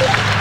Yeah.